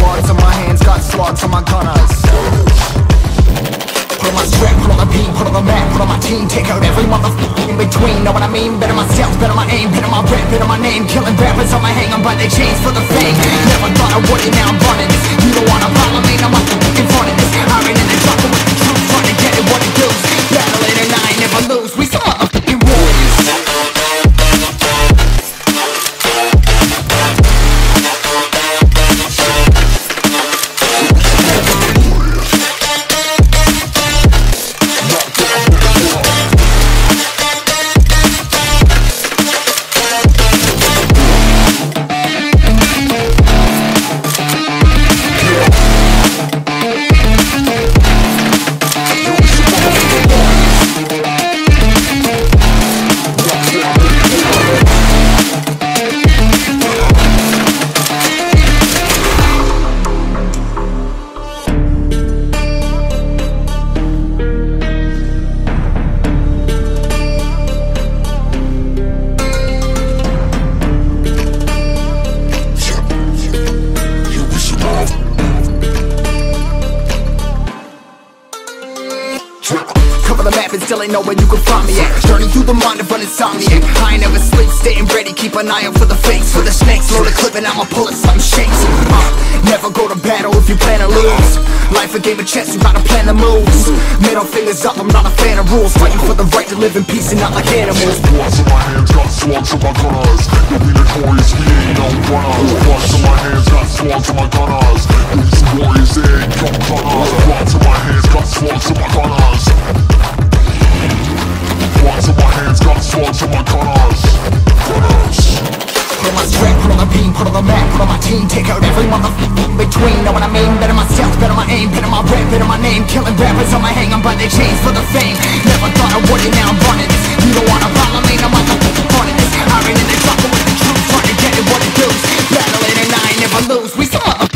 Bloods on my hands, got slugs on my gunners. Put on my strap, put on the beam, put on the map, put on my team Take out every motherfucker in between, know what I mean? Better myself, better my aim, better my rap, better my name. Killing rappers on my hang, I'm by their chains for the fame. Never thought I would it, now I'm running this. You don't wanna follow me, I'm in front of this. Iron in the truck with the truth, trying to get it what it does. Battling and I ain't never lose, we some the mind of an insomniac. I ain't never sleep, staying ready, keep an eye out for the fakes. For the snakes, load a clip and I'ma pull it, something shakes. Uh, Never go to battle if you plan to lose. Life a game of chess, you gotta plan the moves Middle fingers up, I'm not a fan of rules. Fighting for the right to live in peace and not like animals. Bloods in my hands, got slugs in my gunners. Yo, we notorious, we ain't no runners Bloods in my hands, got slugs in my gunners. We warriors, they ain't no gunners Bloods in my hands, got slugs in my gunners Bloods in my hands, got slugs in my gunners Put on my strap, put on the beam, put on the map, put on my team Take out every motherfucker in between, know what I mean? Better myself, better my aim, better my rap, better my name. Killing rappers on my hang, I'm by their chains for the fame. Never thought I would it, now I'm running. This You don't wanna follow me, now I'm motherfucking running. This Iron in the truck with the truth, trying to get it what it does Battling and I ain't never lose, we some motherfucking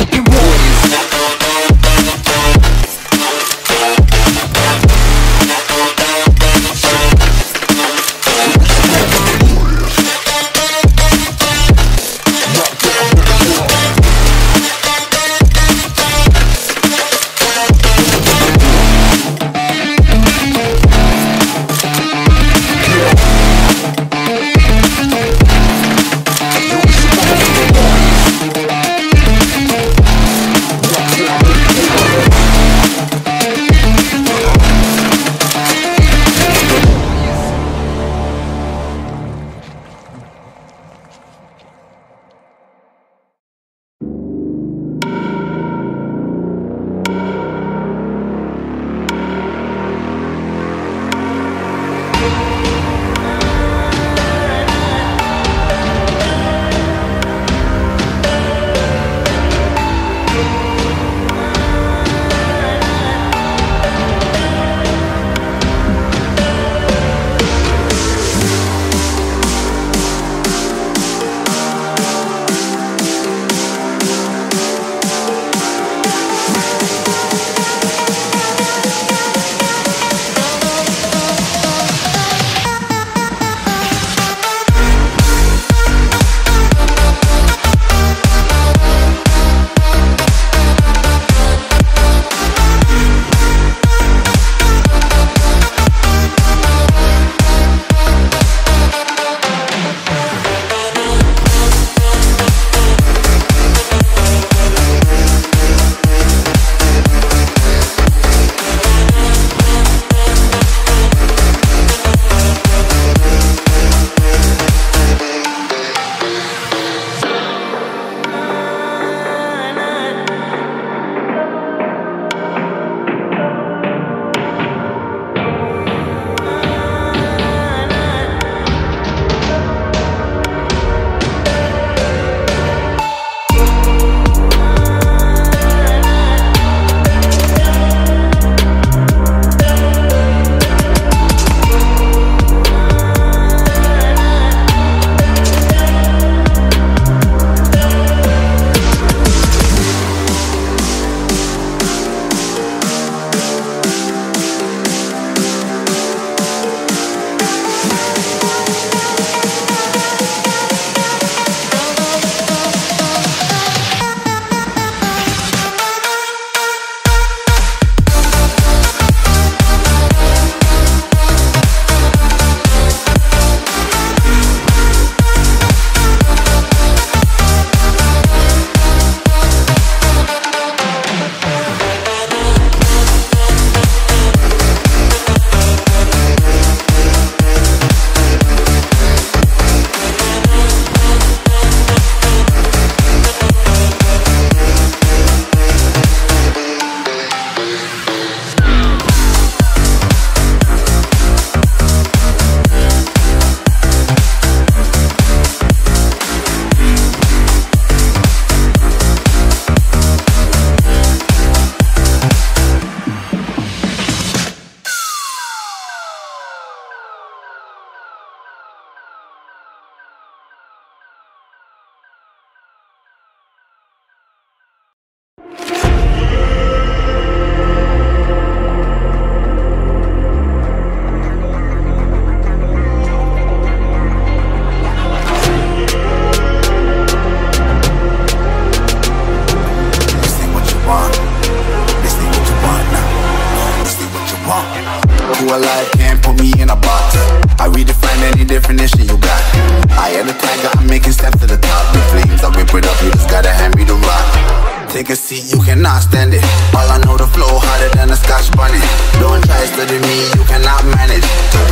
see, you cannot stand it. All I know the flow harder than a scotch bonnet. Don't try studying me, you cannot manage.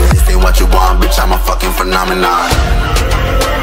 This ain't what you want, bitch, I'm a fucking phenomenon.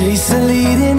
chase a leading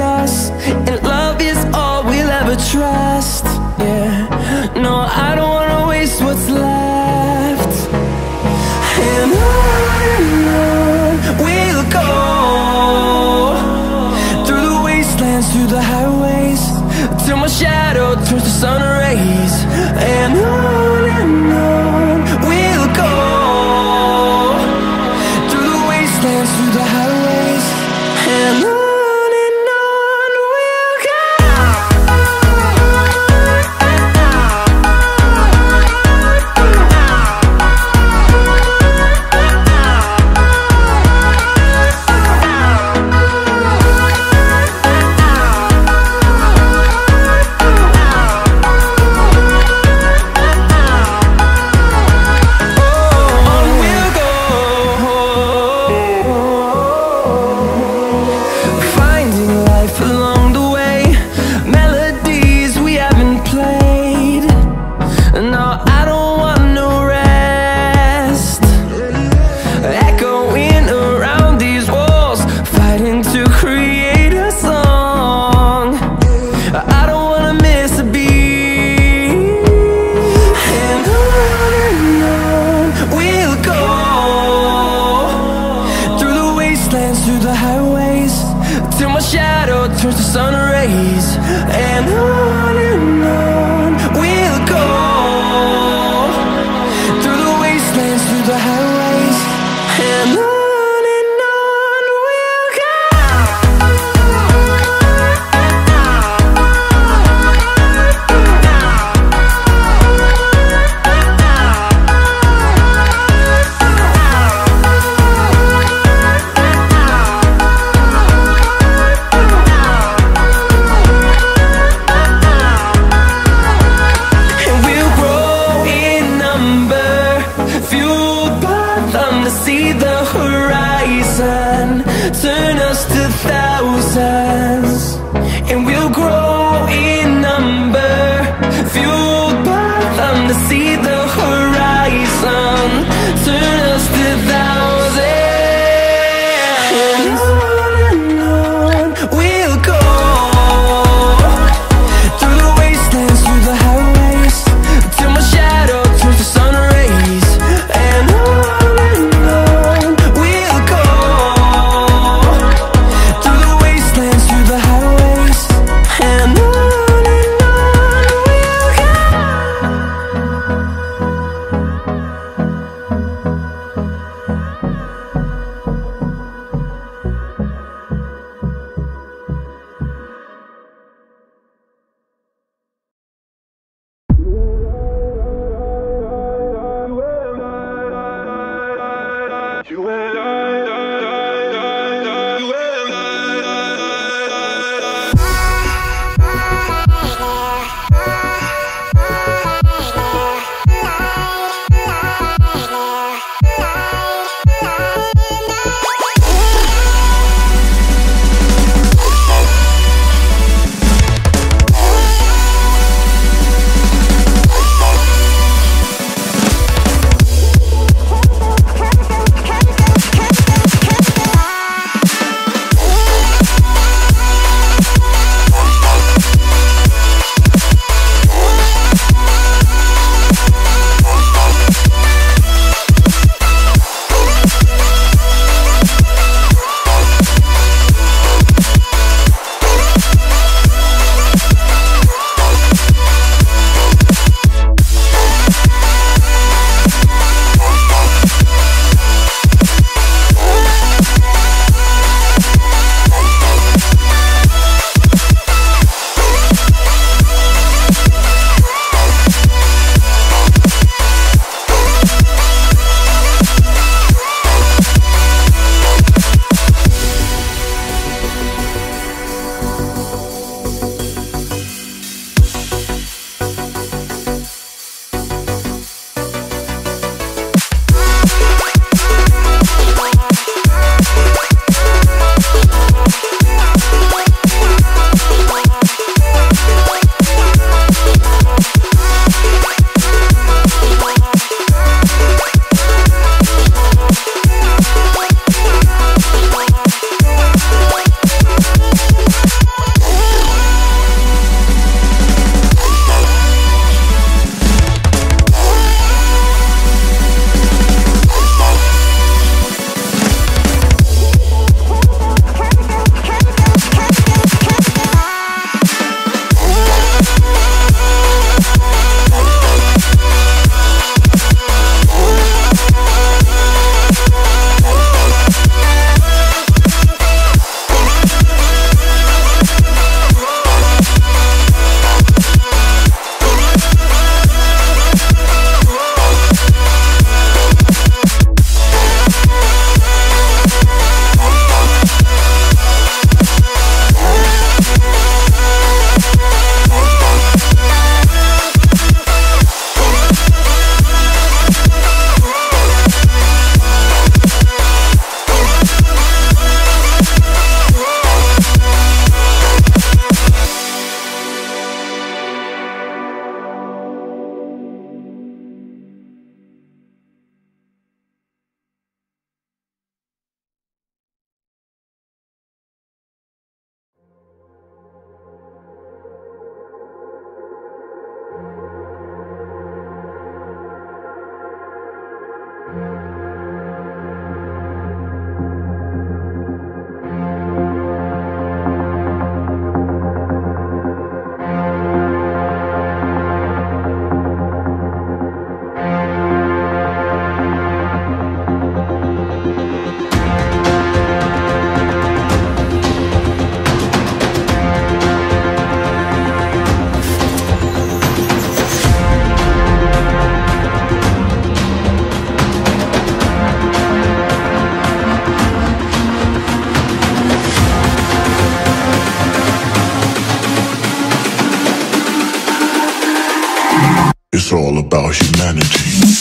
all about humanity.